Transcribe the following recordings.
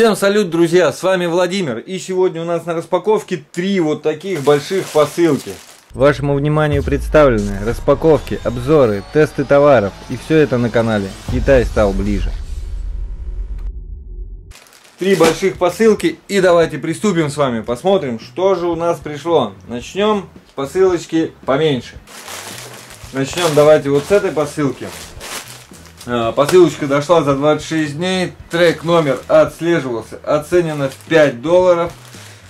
Всем салют, друзья, с вами Владимир, и сегодня у нас на распаковке три вот таких больших посылки. Вашему вниманию представлены распаковки, обзоры, тесты товаров, и все это на канале «Китай стал ближе». Три больших посылки, и давайте приступим с вами, посмотрим, что же у нас пришло. Начнем с посылочки поменьше. Начнем давайте вот с этой посылки. А, посылочка дошла за 26 дней, трек номер отслеживался, оценено в 5 долларов,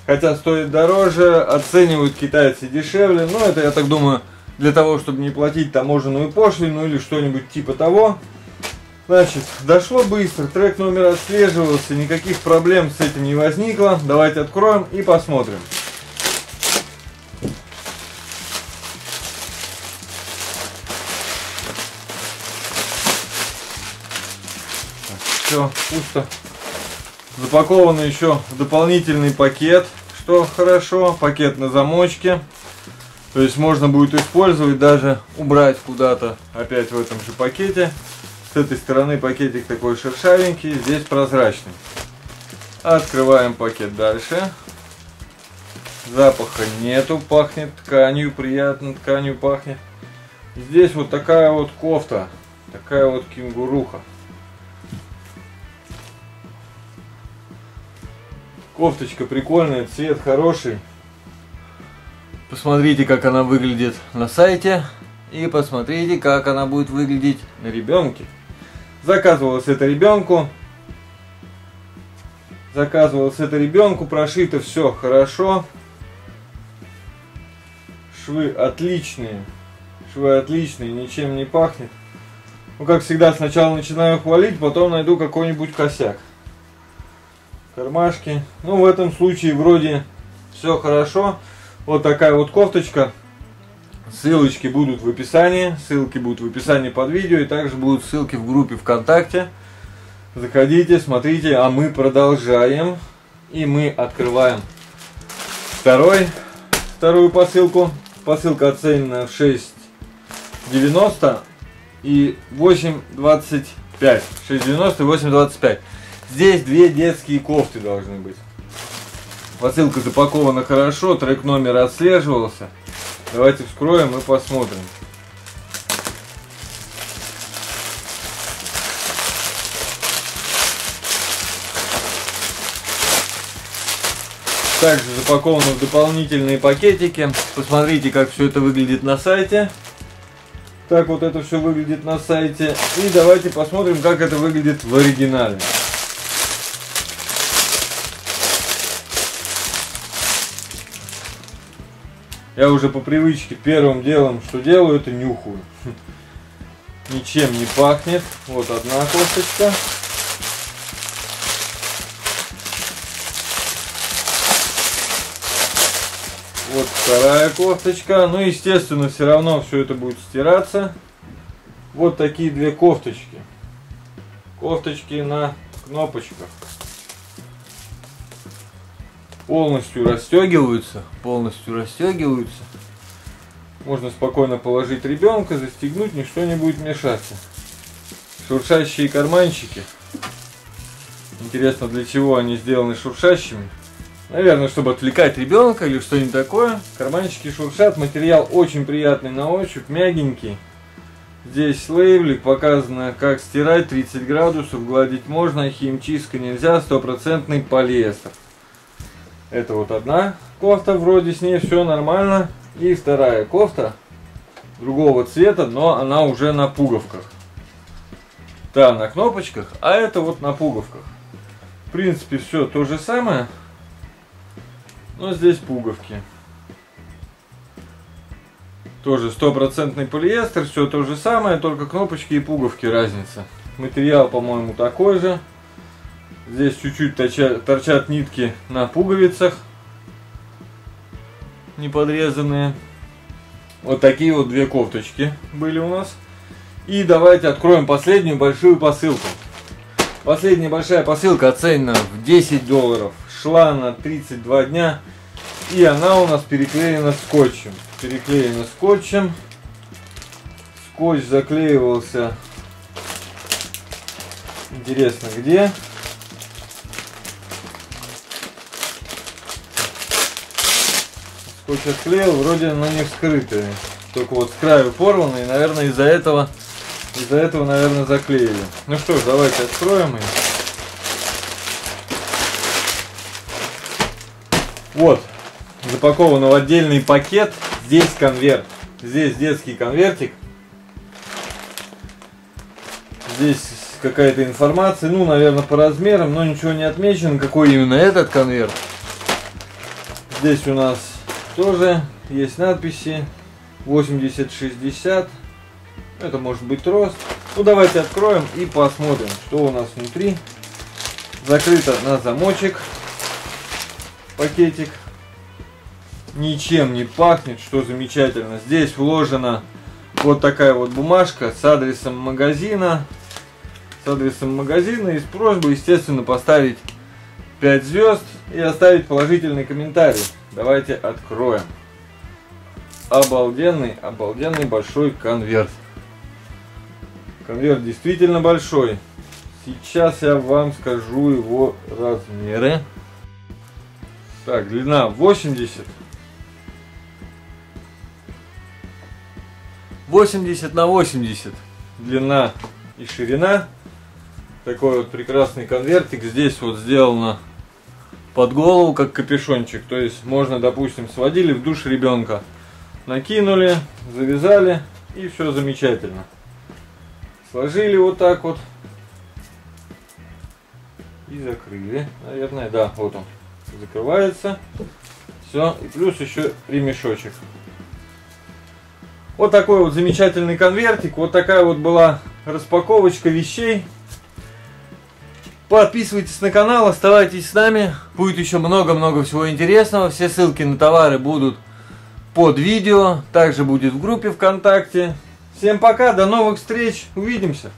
хотя стоит дороже, оценивают китайцы дешевле, но это, я так думаю, для того, чтобы не платить таможенную пошлину или что-нибудь типа того. Значит, дошло быстро, трек номер отслеживался, никаких проблем с этим не возникло. Давайте откроем и посмотрим. Все пусто. Запаковано еще дополнительный пакет, что хорошо. Пакет на замочке. То есть можно будет использовать, даже убрать куда-то опять в этом же пакете. С этой стороны пакетик такой шершавенький, здесь прозрачный. Открываем пакет дальше. Запаха нету, пахнет тканью, приятно тканью пахнет. Здесь вот такая вот кофта, такая вот кенгуруха. Кофточка прикольная, цвет хороший. Посмотрите, как она выглядит на сайте. И посмотрите, как она будет выглядеть на ребенке. Заказывалось это ребенку. Заказывалось это ребенку. Прошито все хорошо. Швы отличные. Швы отличные, ничем не пахнет. Ну, как всегда, сначала начинаю хвалить, потом найду какой-нибудь косяк кармашки. Ну, в этом случае вроде все хорошо. Вот такая вот кофточка. Ссылочки будут в описании. Ссылки будут в описании под видео. И также будут ссылки в группе ВКонтакте. Заходите, смотрите. А мы продолжаем. И мы открываем второй, вторую посылку. Посылка оценена в 6,90 и 8,25. 6,90 и 8,25. Здесь две детские кофты должны быть. Посылка запакована хорошо, трек номер отслеживался. Давайте вскроем и посмотрим. Также запаковано в дополнительные пакетики. Посмотрите, как все это выглядит на сайте. Так вот это все выглядит на сайте. И давайте посмотрим, как это выглядит в оригинале. Я уже по привычке первым делом, что делаю, это нюхаю. Ничем не пахнет. Вот одна косточка. Вот вторая кофточка. Ну, естественно, все равно все это будет стираться. Вот такие две кофточки. Кофточки на кнопочках полностью расстегиваются, полностью расстегиваются. Можно спокойно положить ребенка, застегнуть, ничто не будет мешаться. Шуршащие карманчики. Интересно, для чего они сделаны шуршащими. Наверное, чтобы отвлекать ребенка или что-нибудь такое. Карманчики шуршат, материал очень приятный на ощупь, мягенький. Здесь лейблик, показано как стирать, 30 градусов, гладить можно, химчистка нельзя, стопроцентный полиэстер. Это вот одна кофта, вроде с ней все нормально. И вторая кофта другого цвета, но она уже на пуговках. Та на кнопочках, а это вот на пуговках. В принципе, все то же самое. Но здесь пуговки. Тоже стопроцентный полиэстер, все то же самое, только кнопочки и пуговки разница. Материал, по-моему, такой же. Здесь чуть-чуть торчат, нитки на пуговицах. Не подрезанные. Вот такие вот две кофточки были у нас. И давайте откроем последнюю большую посылку. Последняя большая посылка оценена в 10 долларов. Шла на 32 дня. И она у нас переклеена скотчем. Переклеена скотчем. Скотч заклеивался. Интересно где. Скотч отклеил, вроде оно не вскрытое. Только вот с краю порвано, и, наверное, из-за этого, из-за этого, наверное, заклеили. Ну что ж, давайте откроем их. Вот, запаковано в отдельный пакет. Здесь конверт. Здесь детский конвертик. Здесь какая-то информация, ну, наверное, по размерам, но ничего не отмечено, какой именно этот конверт. Здесь у нас тоже есть надписи 80-60. Это может быть рост. Ну, давайте откроем и посмотрим, что у нас внутри. Закрыто на замочек пакетик. Ничем не пахнет, что замечательно. Здесь вложена вот такая вот бумажка с адресом магазина. С адресом магазина и с просьбой, естественно, поставить 5 звезд и оставить положительный комментарий. Давайте откроем. Обалденный, обалденный большой конверт. Конверт действительно большой. Сейчас я вам скажу его размеры. Так, длина 80. 80 на 80. Длина и ширина. Такой вот прекрасный конвертик. Здесь вот сделано под голову, как капюшончик. То есть можно, допустим, сводили в душ ребенка, накинули, завязали и все замечательно. Сложили вот так вот и закрыли. Наверное, да, вот он закрывается. Все, и плюс еще ремешочек. Вот такой вот замечательный конвертик. Вот такая вот была распаковочка вещей. Подписывайтесь на канал, оставайтесь с нами. Будет еще много-много всего интересного. Все ссылки на товары будут под видео. Также будет в группе ВКонтакте. Всем пока, до новых встреч. Увидимся.